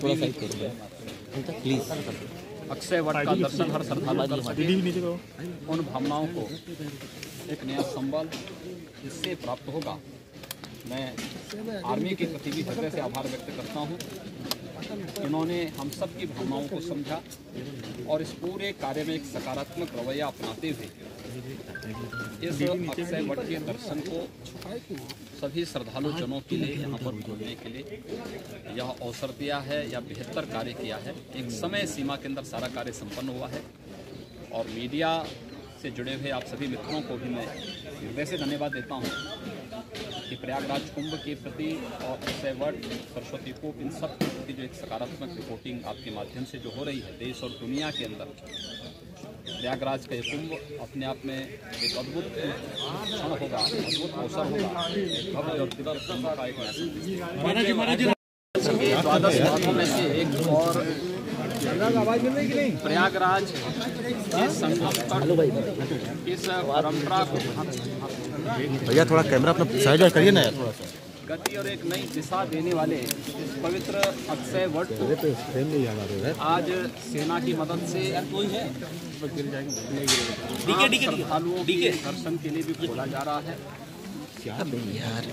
Please Akshay Vat का दर्शन हर श्रद्धालु कर सके उन भावनाओं को एक नया संबल इससे प्राप्त होगा। मैं आर्मी के प्रति भी हृदय से आभार व्यक्त करता हूँ। इन्होंने हम सब की भावनाओं को समझा और इस पूरे कार्य में एक सकारात्मक रवैया अपनाते हुए इस अक्षय वट के दर्शन को सभी श्रद्धालु जनों के लिए यहाँ पर पहुँचने के लिए यह अवसर दिया है या बेहतर कार्य किया है। एक समय सीमा के अंदर सारा कार्य संपन्न हुआ है और मीडिया से जुड़े हुए आप सभी मित्रों को भी मैं हृदय से धन्यवाद देता हूँ कि प्रयागराज कुंभ के प्रति और अक्षय वट सरस्वती कूप, इन सब के प्रति जो एक सकारात्मक रिपोर्टिंग आपके माध्यम से जो हो रही है देश और दुनिया के अंदर प्रयागराज का ये कुंभ अपने आप में एक अद्भुत क्षण होगा अद्भुत अवसर होगा। भव्य और दिव्य कुंभ का एक द्वादश मार्गों में से एक और प्रयागराज के संगम इस परंपरा को भैया थोड़ा कैमरा अपना साइड करिए ना यार थोड़ा सा। गति और एक नई दिशा देने वाले इस पवित्र अक्षय वट को आज सेना की मदद से श्रद्धालुओं के दर्शन के लिए भी खोला जा रहा है। यार।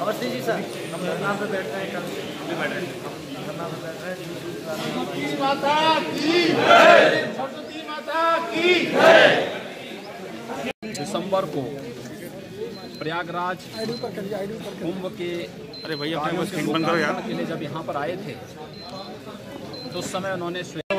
अवस्थी जी सर हम धरना पे बैठ रहे हैं कल भी बैठ रहे हैं हम धरना पे बैठ रहे दिसंबर को प्रयागराज कुंभ के अरे भैया बंद करो यार। के लिए जब यहाँ पर आए थे तो उस समय उन्होंने स्वयं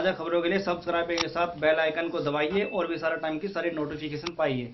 ताज़ा खबरों के लिए सब्सक्राइब के साथ बेल आइकन को दबाइए और भी सारा टाइम की सारी नोटिफिकेशन पाइए।